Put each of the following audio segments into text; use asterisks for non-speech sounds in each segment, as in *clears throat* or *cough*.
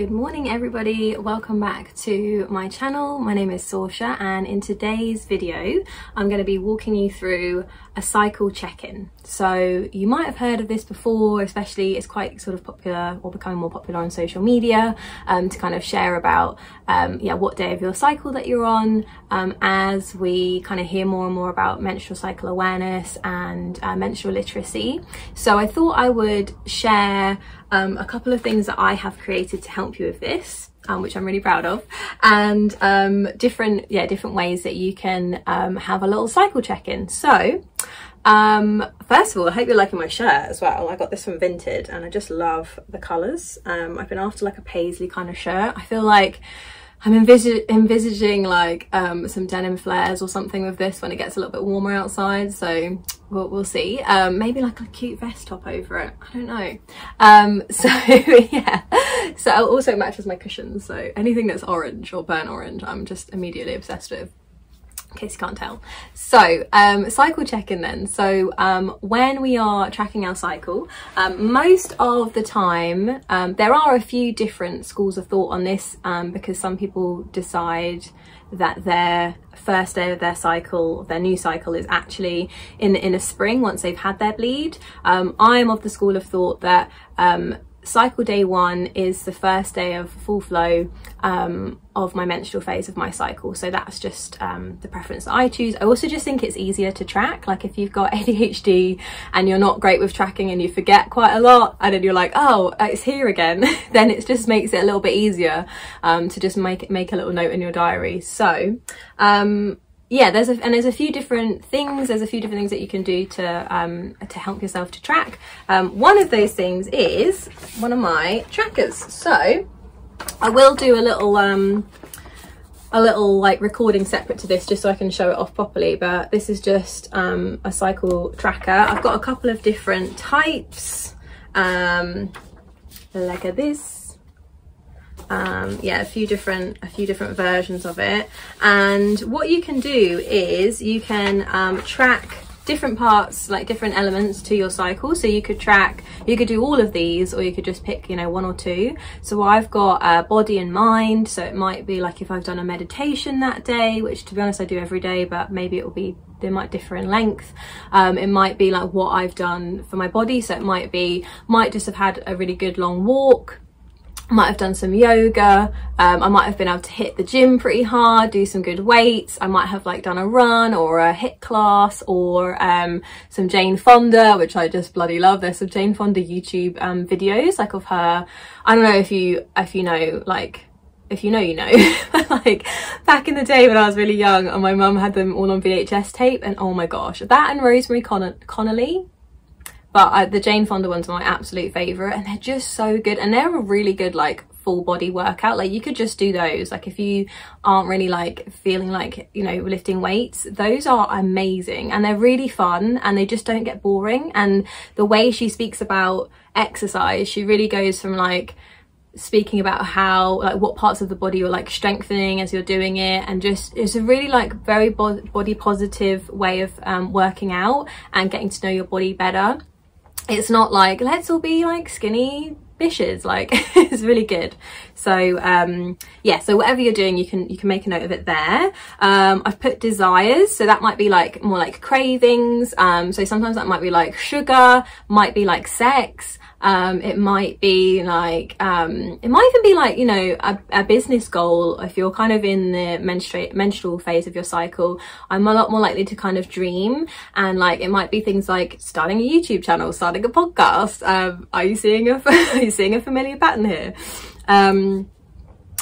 Good morning everybody, welcome back to my channel. My name is Sorcha and in today's video I'm going to be walking you through a cycle check-in. So you might have heard of this before, especially it's quite sort of popular or becoming more popular on social media um, to kind of share about um, yeah what day of your cycle that you're on um, as we kind of hear more and more about menstrual cycle awareness and uh, menstrual literacy. So I thought I would share um, a couple of things that I have created to help you with this, um, which I'm really proud of, and um, different, yeah, different ways that you can um, have a little cycle check-in. So, um, first of all, I hope you're liking my shirt as well. I got this from Vinted and I just love the colours. Um, I've been after like a paisley kind of shirt. I feel like I'm envisag envisaging like um, some denim flares or something with this when it gets a little bit warmer outside. So we'll, we'll see. Um, maybe like a cute vest top over it. I don't know. Um, *laughs* so yeah, so it also matches my cushions. So anything that's orange or burnt orange, I'm just immediately obsessed with in case you can't tell. So um, cycle check-in then. So um, when we are tracking our cycle, um, most of the time, um, there are a few different schools of thought on this um, because some people decide that their first day of their cycle, their new cycle is actually in the, in a spring once they've had their bleed. Um, I am of the school of thought that cycle day one is the first day of full flow um, of my menstrual phase of my cycle. So that's just um, the preference that I choose. I also just think it's easier to track. Like if you've got *laughs* ADHD and you're not great with tracking and you forget quite a lot and then you're like oh it's here again *laughs* then it just makes it a little bit easier um, to just make make a little note in your diary. So um, yeah, there's a, and there's a few different things. There's a few different things that you can do to um, to help yourself to track. Um, one of those things is one of my trackers. So I will do a little um, a little like recording separate to this just so I can show it off properly. But this is just um, a cycle tracker. I've got a couple of different types, um, like this um, yeah a few different a few different versions of it. And what you can do is you can um, track different parts like different elements to your cycle. So you could track you could do all of these or you could just pick you know one or two. So I've got uh, body and mind. So it might be like if I've done a meditation that day which to be honest I do every day but maybe it will be they might differ in length. Um, it might be like what I've done for my body. So it might be might just have had a really good long walk might have done some yoga um, I might have been able to hit the gym pretty hard do some good weights I might have like done a run or a HIIT class or um, some Jane Fonda which I just bloody love there's some Jane Fonda YouTube um, videos like of her I don't know if you if you know like if you know you know *laughs* like back in the day when I was really young and my mum had them all on VHS tape and oh my gosh that and Rosemary Con Conley but the Jane Fonda ones are my absolute favourite and they're just so good and they're a really good like full body workout. Like you could just do those. Like if you aren't really like feeling like you know lifting weights those are amazing and they're really fun and they just don't get boring. And the way she speaks about exercise she really goes from like speaking about how like what parts of the body you're like strengthening as you're doing it and just it's a really like very bo body positive way of um, working out and getting to know your body better it's not like let's all be like skinny bishes like *laughs* it's really good. So um yeah so whatever you're doing you can you can make a note of it there. Um i've put desires so that might be like more like cravings. Um so sometimes that might be like sugar might be like sex um, it might be like, um, it might even be like, you know, a, a, business goal. If you're kind of in the menstrual phase of your cycle, I'm a lot more likely to kind of dream. And like, it might be things like starting a YouTube channel, starting a podcast. Um, are you seeing a, *laughs* are you seeing a familiar pattern here? Um,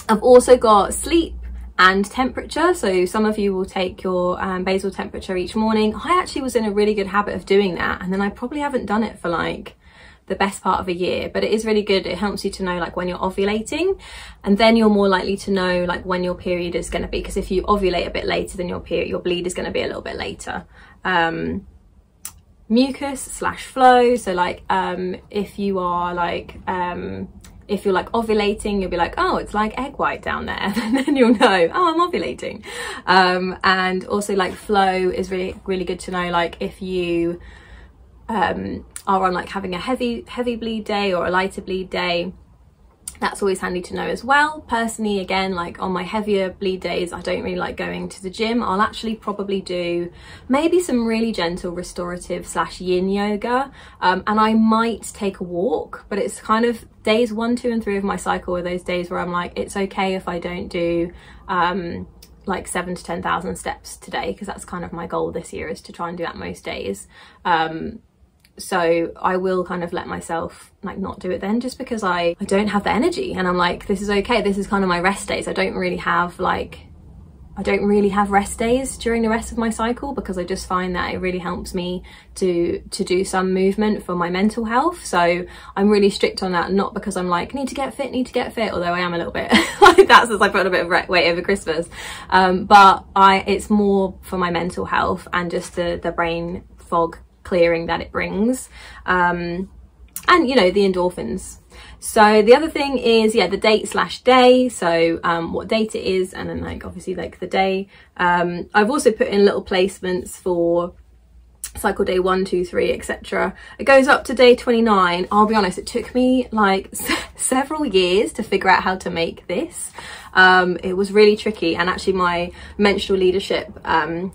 I've also got sleep and temperature so some of you will take your um, basal temperature each morning I actually was in a really good habit of doing that and then I probably haven't done it for like the best part of a year but it is really good. It helps you to know like when you're ovulating and then you're more likely to know like when your period is going to be because if you ovulate a bit later than your period your bleed is going to be a little bit later. Um, mucus slash flow so like um, if you are like um, if you're like ovulating you'll be like oh it's like egg white down there. *laughs* And then you'll know oh I'm ovulating. Um, and also like flow is really really good to know like if you um, are on like having a heavy heavy bleed day or a lighter bleed day that's always handy to know as well. Personally, again, like on my heavier bleed days, I don't really like going to the gym. I'll actually probably do maybe some really gentle restorative slash yin yoga. Um, and I might take a walk, but it's kind of days one, two and three of my cycle are those days where I'm like, it's okay if I don't do, um, like seven to 10,000 steps today because that's kind of my goal this year is to try and do that most days. Um, so I will kind of let myself like not do it then just because I, I don't have the energy and I'm like, this is okay. This is kind of my rest days. I don't really have like, I don't really have rest days during the rest of my cycle because I just find that it really helps me to to do some movement for my mental health. So I'm really strict on that, not because I'm like, need to get fit, need to get fit, although I am a little bit *laughs* like that since I put a bit of weight over Christmas. Um, but I, it's more for my mental health and just the, the brain fog clearing that it brings. Um, and you know, the endorphins. So the other thing is, yeah, the date slash day. So um, what date it is, and then like obviously like the day. Um, I've also put in little placements for cycle day one, two, three, etc. It goes up to day 29. I'll be honest, it took me like *laughs* several years to figure out how to make this. Um, it was really tricky and actually my menstrual leadership um,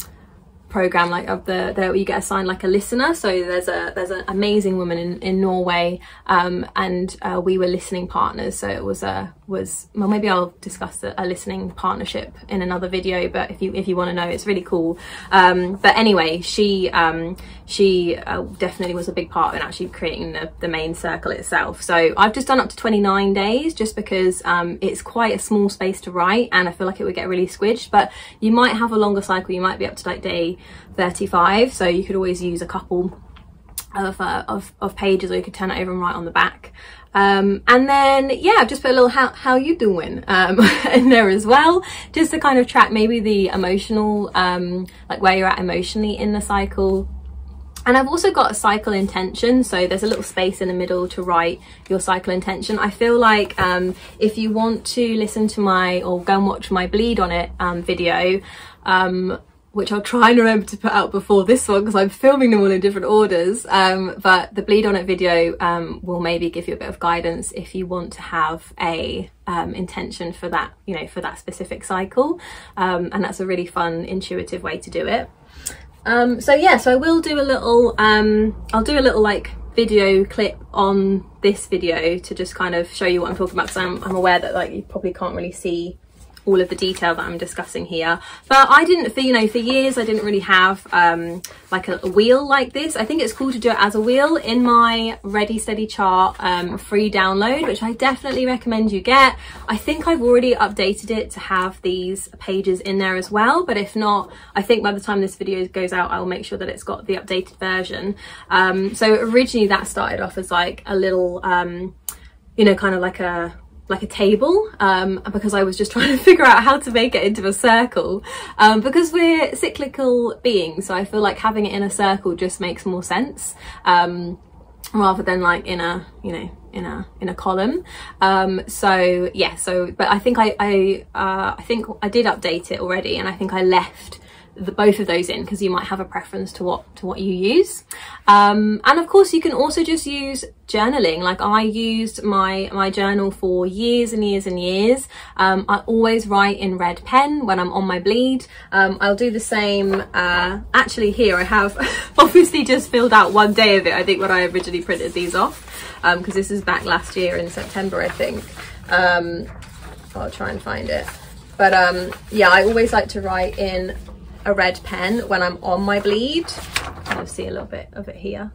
program like of the there you get assigned like a listener. So there's a there's an amazing woman in, in Norway um, and uh, we were listening partners. So it was a was well maybe I'll discuss a, a listening partnership in another video but if you if you want to know it's really cool. Um, but anyway she um, she uh, definitely was a big part in actually creating the, the main circle itself. So I've just done up to 29 days just because um, it's quite a small space to write and I feel like it would get really squidged but you might have a longer cycle. You might be up to like day 35 so you could always use a couple of, uh, of, of pages or you could turn it over and write on the back. Um, and then, yeah, I've just put a little how, how you doing um, *laughs* in there as well, just to kind of track maybe the emotional, um, like where you're at emotionally in the cycle. And I've also got a cycle intention, so there's a little space in the middle to write your cycle intention. I feel like um, if you want to listen to my, or go and watch my bleed on it um, video, um, which I'll try and remember to put out before this one because I'm filming them all in different orders. Um, but the bleed on it video um, will maybe give you a bit of guidance if you want to have a um, intention for that, you know, for that specific cycle. Um, and that's a really fun, intuitive way to do it. Um, so yeah, so I will do a little, um, I'll do a little like video clip on this video to just kind of show you what I'm talking about because I'm, I'm aware that like you probably can't really see all of the detail that I'm discussing here. But I didn't, for you know, for years I didn't really have um, like a, a, wheel like this. I think it's cool to do it as a wheel in my Ready Steady Chart um, free download, which I definitely recommend you get. I think I've already updated it to have these pages in there as well. But if not, I think by the time this video goes out, I'll make sure that it's got the updated version. Um, so originally that started off as like a little, um, you know, kind of like a like a table um, because I was just *laughs* trying to figure out how to make it into a circle. Um, because we're cyclical beings so I feel like having it in a circle just makes more sense um, rather than like in a you know in a in a column. Um, so yeah so but I think I I, uh, I think I did update it already and I think I left the, both of those in because you might have a preference to what to what you use. Um, and of course you can also just use journaling. Like I used my my journal for years and years and years. Um, I always write in red pen when I'm on my bleed. Um, I'll do the same uh, actually here. I have *laughs* obviously just filled out one day of it I think when I originally printed these off. Because um, this is back last year in September I think. Um, I'll try and find it. But um, yeah I always like to write in a red pen when I'm on my bleed. Kind of see a little bit of it here.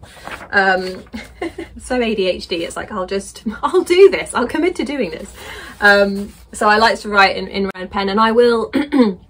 Um, *laughs* so ADHD, it's like, I'll just, *laughs* I'll do this. I'll commit to doing this. Um, so I like to write in, in red pen and I will *clears throat*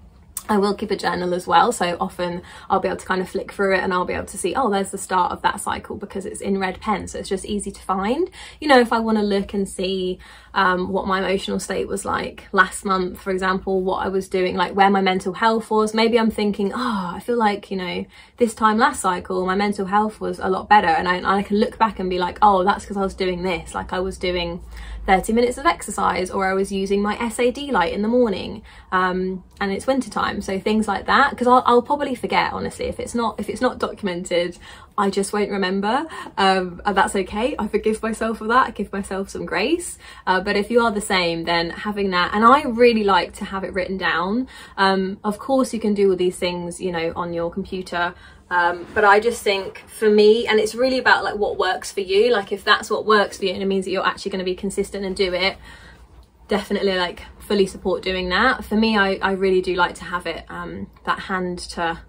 I will keep a journal as well so often I'll be able to kind of flick through it and I'll be able to see oh there's the start of that cycle because it's in red pen so it's just easy to find. You know if I want to look and see um, what my emotional state was like last month for example what I was doing like where my mental health was maybe I'm thinking oh I feel like you know this time last cycle my mental health was a lot better. And I, and I can look back and be like oh that's because I was doing this like I was doing 30 minutes of exercise or I was using my SAD light in the morning um, and it's winter time so things like that because I'll, I'll, probably forget honestly if it's not if it's not documented I just won't remember um, and that's okay. I forgive myself for that. I give myself some grace. Uh, but if you are the same, then having that, and I really like to have it written down. Um, of course, you can do all these things, you know, on your computer. Um, but I just think for me, and it's really about like what works for you. Like if that's what works for you and it means that you're actually going to be consistent and do it, definitely like fully support doing that. For me, I, I really do like to have it, um, that hand to,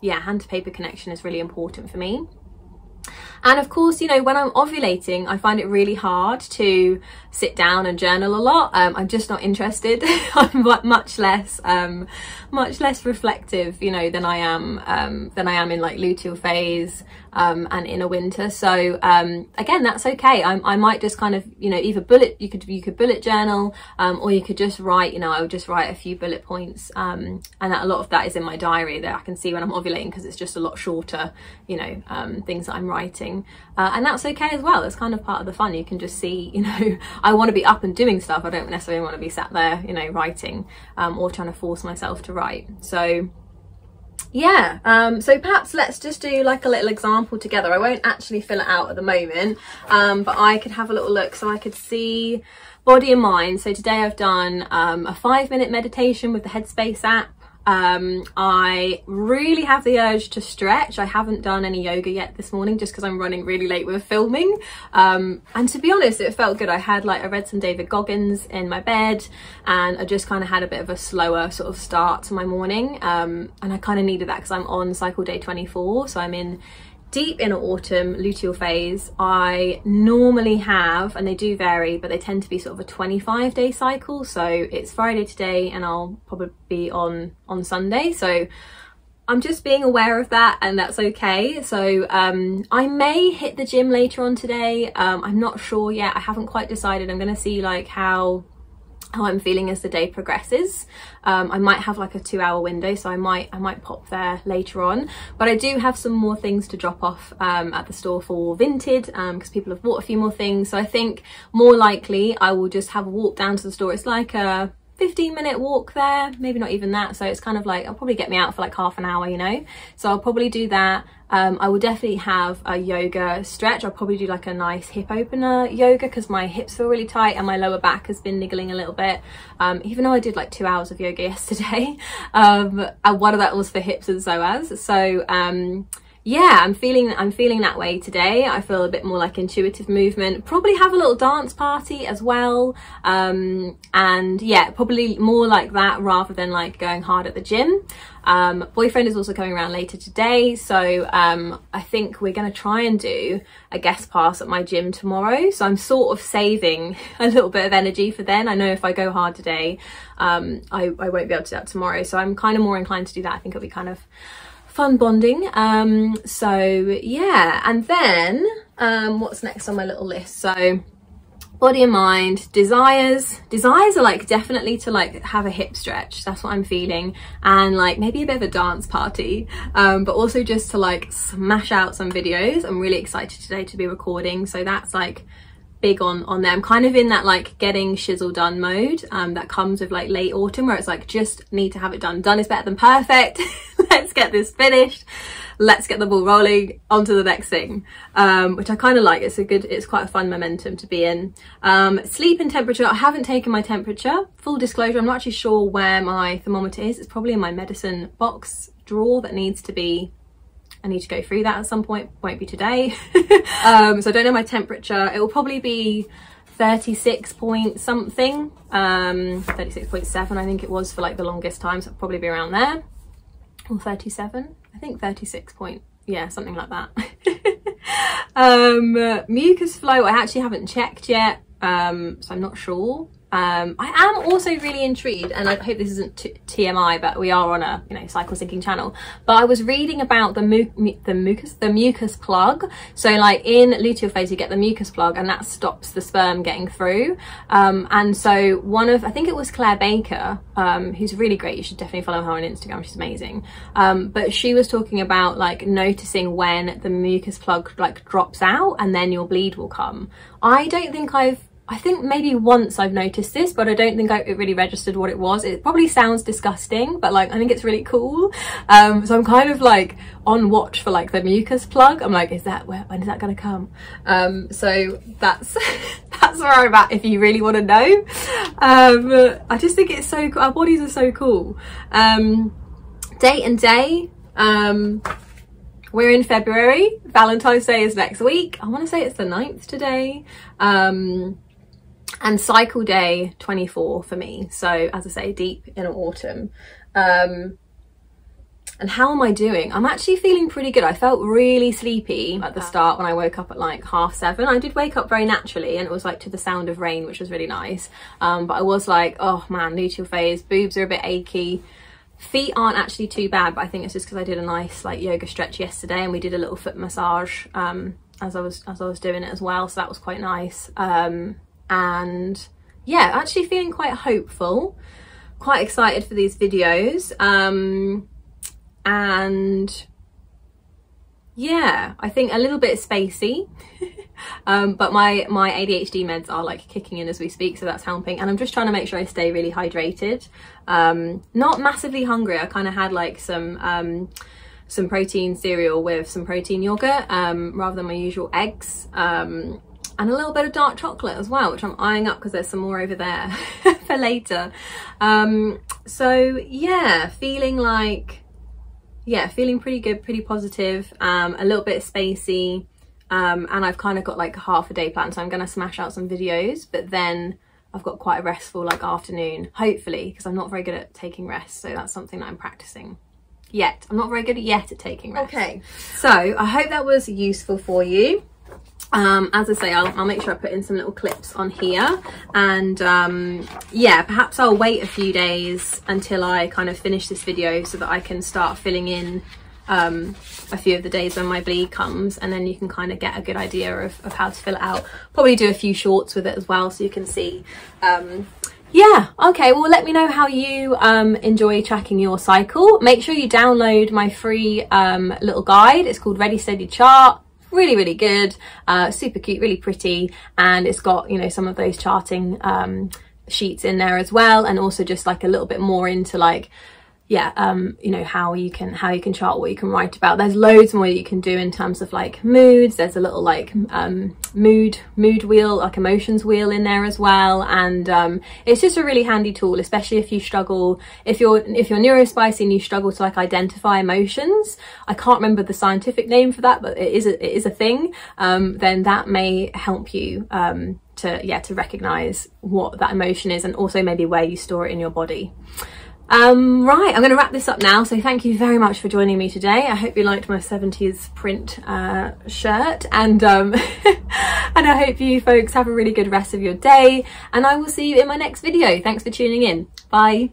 yeah, hand to paper connection is really important for me. And of course, you know, when I'm ovulating, I find it really hard to sit down and journal a lot. Um, I'm just not interested. *laughs* I'm much less, um, much less reflective, you know, than I am, um, than I am in like luteal phase, um, and inner winter. So, um, again, that's okay. I, I might just kind of, you know, either bullet, you could, you could bullet journal, um, or you could just write, you know, I would just write a few bullet points. And that, a lot of that is in my diary that I can see when I'm ovulating because it's just a lot shorter, you know, things that I'm writing. Uh, and that's okay as well. It's kind of part of the fun. You can just see, *laughs* you know, I want to be up and doing stuff. I don't necessarily want to be sat there, you know, writing um, or trying to force myself to write. So yeah, um, so perhaps let's just do like a little example together. I won't actually fill it out at the moment, um, but I could have a little look so I could see body and mind. So today I've done um, a five minute meditation with the Headspace app. Um, I really have the urge to stretch. I haven't done any yoga yet this morning just because I'm running really late with filming. Um, and to be honest, it felt good. I had like, I read some David Goggins in my bed and I just kind of had a bit of a slower sort of start to my morning. Um, and I kind of needed that because I'm on cycle day 24. So I'm in deep inner autumn luteal phase i normally have and they do vary but they tend to be sort of a 25 day cycle. So it's friday today and i'll probably be on on sunday. So i'm just being aware of that and that's okay. So um, i may hit the gym later on today. Um, i'm not sure yet. I haven't quite decided. I'm gonna see like how how I'm feeling as the day progresses. Um, I might have like a two hour window, so I might I might pop there later on. But I do have some more things to drop off um, at the store for Vinted because um, people have bought a few more things. So I think more likely I will just have a walk down to the store. It's like a 15 minute walk there, maybe not even that. So it's kind of like, I'll probably get me out for like half an hour, you know? So I'll probably do that. Um, I will definitely have a yoga stretch. I'll probably do like a nice hip opener yoga because my hips feel really tight and my lower back has been niggling a little bit. Um, even though I did like two hours of yoga *laughs* yesterday, um, and one of that was for hips and psoas. So, um, yeah, I'm feeling I'm feeling that way today. I feel a bit more like intuitive movement. Probably have a little dance party as well. Um, and yeah, probably more like that rather than like going hard at the gym. Um, boyfriend is also coming around later today, so um, I think we're going to try and do a guest pass at my gym tomorrow. So I'm sort of saving *laughs* a little bit of energy for then. I know if I go hard today, um, I, I won't be able to do that tomorrow. So I'm kind of more inclined to do that. I think it'll be kind of fun bonding. Um, so yeah, and then um, what's next on my little list? So body and mind, desires. Desires are like definitely to like have a hip stretch. That's what I'm feeling. And like maybe a bit of a dance party, um, but also just to like smash out some videos. I'm really excited today to be recording. So that's like big on on them kind of in that like getting shizzle done mode um that comes with like late autumn where it's like just need to have it done. Done is better than perfect. *laughs* Let's get this finished. Let's get the ball rolling. Onto the next thing um which i kind of like. It's a good it's quite a fun momentum to be in. Um sleep and temperature. I haven't taken my temperature. Full disclosure i'm not actually sure where my thermometer is. It's probably in my medicine box drawer that needs to be I need to go through that at some point, won't be today. *laughs* um, so I don't know my temperature. It will probably be 36 point something, um, 36.7 I think it was for like the longest time, so probably be around there. Or 37, I think 36 point, yeah, something like that. *laughs* um, mucus flow, I actually haven't checked yet, um, so I'm not sure. Um, I am also really intrigued, and I hope this isn't TMI, but we are on a you know cycle syncing channel. But I was reading about the mu the mucus the mucus plug. So like in luteal phase, you get the mucus plug, and that stops the sperm getting through. Um, and so one of I think it was Claire Baker, um, who's really great. You should definitely follow her on Instagram. She's amazing. Um, but she was talking about like noticing when the mucus plug like drops out, and then your bleed will come. I don't think I've I think maybe once I've noticed this, but I don't think I, it really registered what it was. It probably sounds disgusting, but like I think it's really cool. Um, so I'm kind of like on watch for like the mucus plug. I'm like, is that where, when is that going to come? Um, so that's, *laughs* that's where I'm at if you really want to know. Um, I just think it's so cool. Our bodies are so cool. Um, date and day. Um, we're in February. Valentine's Day is next week. I want to say it's the 9th today. And cycle day 24 for me. So as I say, deep in autumn. Um, and how am I doing? I'm actually feeling pretty good. I felt really sleepy at the start when I woke up at like half seven. I did wake up very naturally and it was like to the sound of rain, which was really nice. Um, but I was like, oh man, luteal phase, boobs are a bit achy. Feet aren't actually too bad, but I think it's just because I did a nice like yoga stretch yesterday and we did a little foot massage um, as I was as I was doing it as well. So that was quite nice. Um, and yeah, actually feeling quite hopeful, quite excited for these videos. Um, and yeah, I think a little bit spacey. *laughs* um, but my, my ADHD meds are like kicking in as we speak, so that's helping. And I'm just trying to make sure I stay really hydrated. Um, not massively hungry. I kind of had like some, um, some protein cereal with some protein yogurt um, rather than my usual eggs. Um, and a little bit of dark chocolate as well, which I'm eyeing up because there's some more over there *laughs* for later. Um, so yeah, feeling like, yeah, feeling pretty good, pretty positive, um, a little bit spacey. Um, and I've kind of got like half a day planned, so I'm going to smash out some videos, but then I've got quite a restful like afternoon, hopefully, because I'm not very good at taking rest. So that's something that I'm practicing yet. I'm not very good yet at taking rest. Okay, so I hope that was useful for you um as i say I'll, I'll, make sure i put in some little clips on here. And um yeah perhaps i'll wait a few days until i kind of finish this video so that i can start filling in um a few of the days when my bleed comes. And then you can kind of get a good idea of, of how to fill it out. Probably do a few shorts with it as well so you can see. Um yeah. Okay. Well let me know how you um, enjoy tracking your cycle. Make sure you download my free um, little guide. It's called ready steady chart really really good uh, super cute really pretty and it's got you know some of those charting um, sheets in there as well and also just like a little bit more into like yeah um you know how you can how you can chart what you can write about. There's loads more you can do in terms of like moods. There's a little like um mood mood wheel like emotions wheel in there as well. And um it's just a really handy tool especially if you struggle if you're if you're neurospicy and you struggle to like identify emotions. I can't remember the scientific name for that but it is a, it is a thing. Um then that may help you um to yeah to recognize what that emotion is and also maybe where you store it in your body um, right, I'm going to wrap this up now. So thank you very much for joining me today. I hope you liked my 70s print uh, shirt and um, *laughs* and I hope you folks have a really good rest of your day and I will see you in my next video. Thanks for tuning in. Bye.